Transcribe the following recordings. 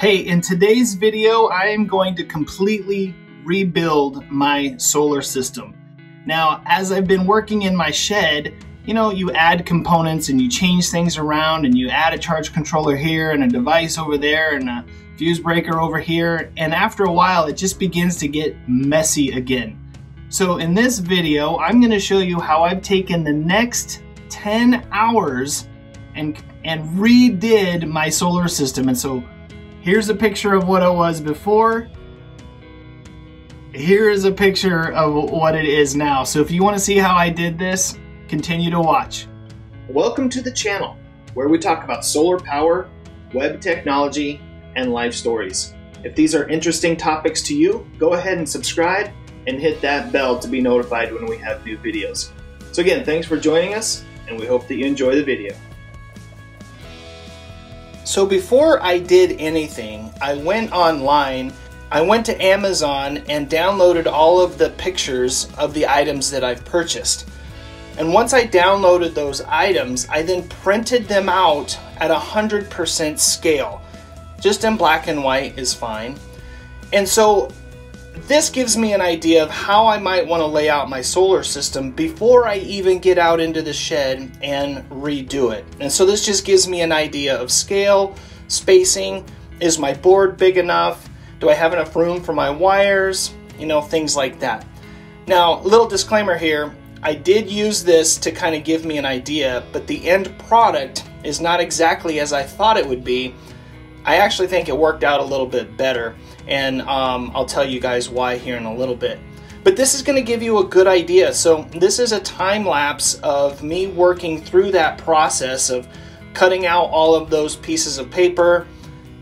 Hey, in today's video, I am going to completely rebuild my solar system. Now, as I've been working in my shed, you know, you add components and you change things around and you add a charge controller here and a device over there and a fuse breaker over here. And after a while, it just begins to get messy again. So in this video, I'm gonna show you how I've taken the next 10 hours and, and redid my solar system. And so Here's a picture of what it was before. Here is a picture of what it is now. So if you want to see how I did this, continue to watch. Welcome to the channel where we talk about solar power, web technology, and life stories. If these are interesting topics to you, go ahead and subscribe and hit that bell to be notified when we have new videos. So again, thanks for joining us, and we hope that you enjoy the video. So before I did anything, I went online, I went to Amazon and downloaded all of the pictures of the items that I've purchased. And once I downloaded those items, I then printed them out at 100% scale. Just in black and white is fine. And so this gives me an idea of how I might want to lay out my solar system before I even get out into the shed and redo it. And so this just gives me an idea of scale, spacing, is my board big enough? Do I have enough room for my wires? You know, things like that. Now, little disclaimer here, I did use this to kind of give me an idea, but the end product is not exactly as I thought it would be. I actually think it worked out a little bit better and um, I'll tell you guys why here in a little bit. But this is going to give you a good idea. So this is a time lapse of me working through that process of cutting out all of those pieces of paper,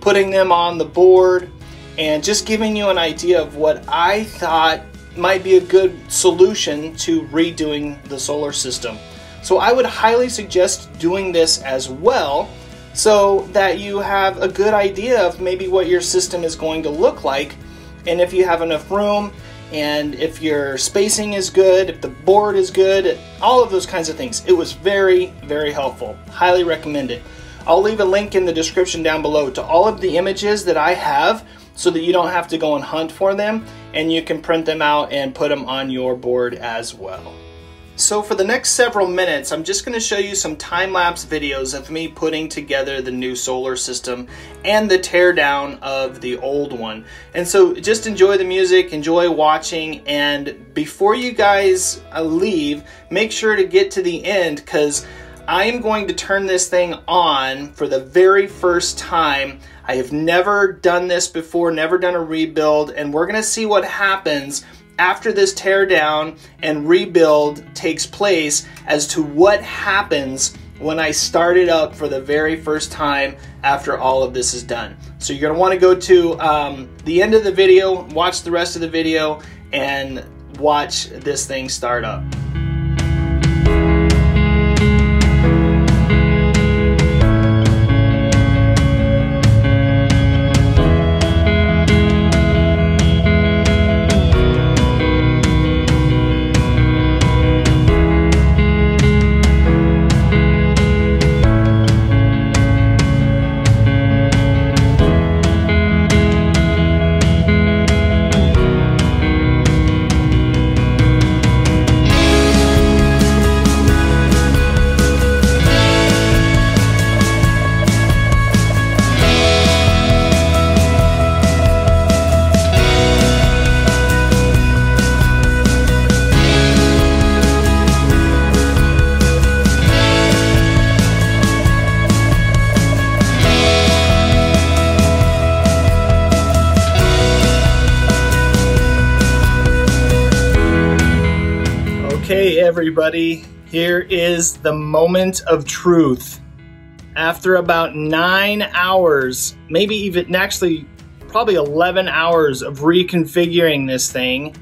putting them on the board, and just giving you an idea of what I thought might be a good solution to redoing the solar system. So I would highly suggest doing this as well so that you have a good idea of maybe what your system is going to look like and if you have enough room and if your spacing is good, if the board is good, all of those kinds of things. It was very, very helpful. Highly recommend it. I'll leave a link in the description down below to all of the images that I have so that you don't have to go and hunt for them and you can print them out and put them on your board as well. So for the next several minutes, I'm just going to show you some time-lapse videos of me putting together the new solar system and the teardown of the old one. And so just enjoy the music, enjoy watching, and before you guys uh, leave, make sure to get to the end because I am going to turn this thing on for the very first time. I have never done this before, never done a rebuild, and we're going to see what happens after this teardown and rebuild takes place as to what happens when I start it up for the very first time after all of this is done. So you're gonna wanna go to um, the end of the video, watch the rest of the video, and watch this thing start up. Everybody, here is the moment of truth. After about nine hours, maybe even actually probably 11 hours of reconfiguring this thing,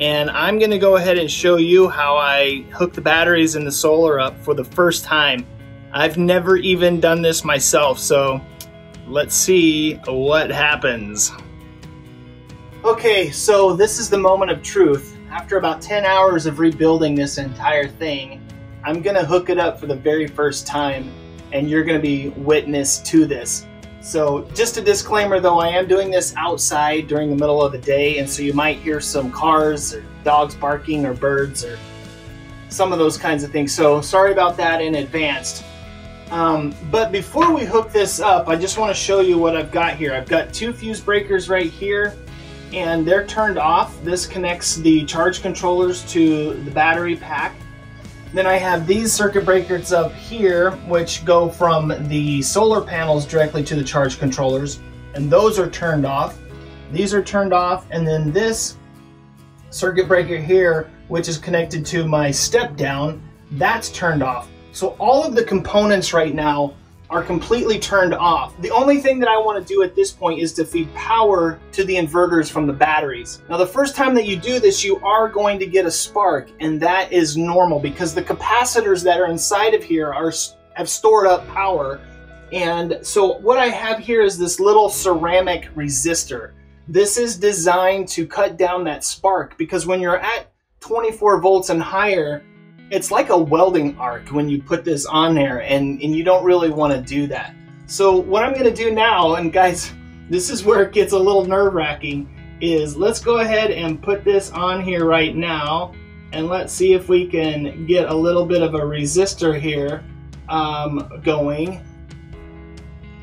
and I'm gonna go ahead and show you how I hook the batteries in the solar up for the first time. I've never even done this myself, so let's see what happens. Okay, so this is the moment of truth after about 10 hours of rebuilding this entire thing, I'm gonna hook it up for the very first time and you're gonna be witness to this. So just a disclaimer though, I am doing this outside during the middle of the day and so you might hear some cars or dogs barking or birds or some of those kinds of things. So sorry about that in advance. Um, but before we hook this up, I just want to show you what I've got here. I've got two fuse breakers right here and they're turned off. This connects the charge controllers to the battery pack. Then I have these circuit breakers up here, which go from the solar panels directly to the charge controllers, and those are turned off. These are turned off, and then this circuit breaker here, which is connected to my step down, that's turned off. So all of the components right now are completely turned off. The only thing that I want to do at this point is to feed power to the inverters from the batteries. Now the first time that you do this, you are going to get a spark and that is normal because the capacitors that are inside of here are have stored up power. And so what I have here is this little ceramic resistor. This is designed to cut down that spark because when you're at 24 volts and higher, it's like a welding arc when you put this on there and, and you don't really want to do that. So what I'm going to do now, and guys, this is where it gets a little nerve wracking, is let's go ahead and put this on here right now and let's see if we can get a little bit of a resistor here um, going.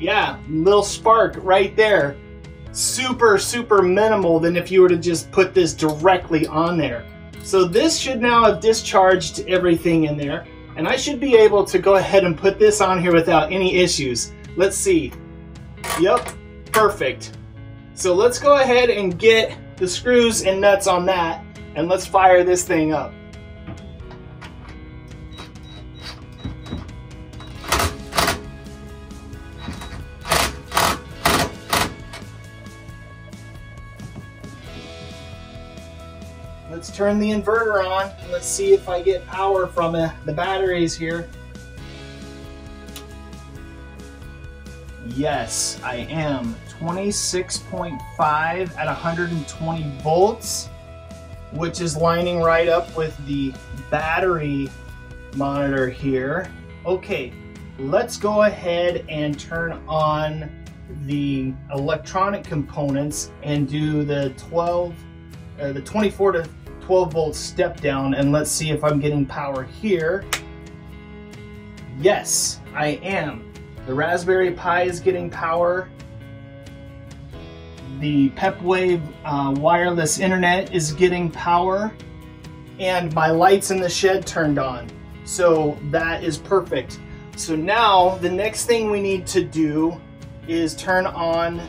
Yeah, little spark right there. Super, super minimal than if you were to just put this directly on there. So this should now have discharged everything in there. And I should be able to go ahead and put this on here without any issues. Let's see. Yep, perfect. So let's go ahead and get the screws and nuts on that and let's fire this thing up. Let's turn the inverter on. Let's see if I get power from uh, the batteries here. Yes, I am. 26.5 at 120 volts, which is lining right up with the battery monitor here. Okay, let's go ahead and turn on the electronic components and do the 12, uh, the 24 to 12 volt step down and let's see if I'm getting power here. Yes, I am. The Raspberry Pi is getting power. The PepWave uh, wireless internet is getting power. And my lights in the shed turned on. So that is perfect. So now the next thing we need to do is turn on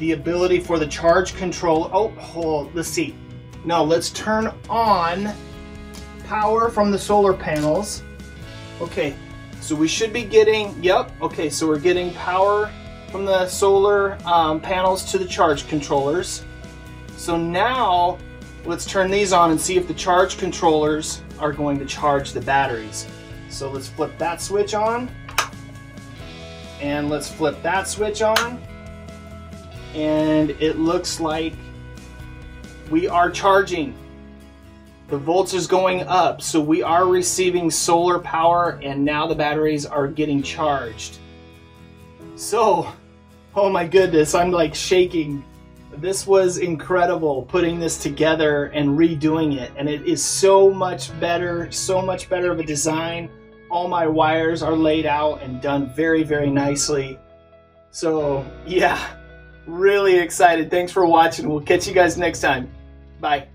the ability for the charge control. Oh, hold, let's see. Now let's turn on power from the solar panels. Okay, so we should be getting, yep, okay, so we're getting power from the solar um, panels to the charge controllers. So now let's turn these on and see if the charge controllers are going to charge the batteries. So let's flip that switch on and let's flip that switch on and it looks like we are charging. The volts is going up, so we are receiving solar power and now the batteries are getting charged. So, oh my goodness, I'm like shaking. This was incredible putting this together and redoing it and it is so much better, so much better of a design. All my wires are laid out and done very, very nicely. So yeah, Really excited. Thanks for watching. We'll catch you guys next time. Bye.